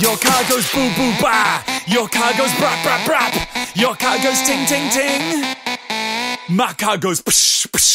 Your car goes boo boo ba. Your car goes brap brap brap. Your car goes ting ting ting. My car goes psh psh